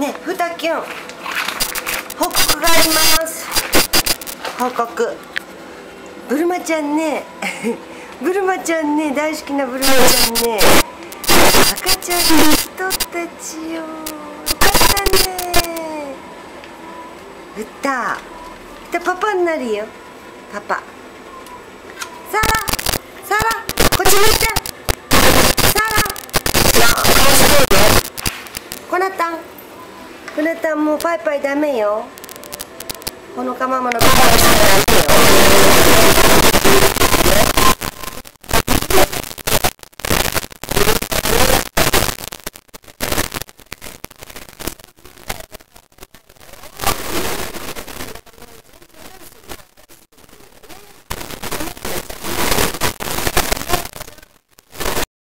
ねふたきゅん報告があります。報告。ブルマちゃんね ブルマちゃんね大好きなブルマちゃんね赤ちゃんの人たちよよかったね。ふたふたパパになるよ。パパ。サラサラこっち向いて。コナタもうパイパイダメよ。このかママのパパがしたらダメよ。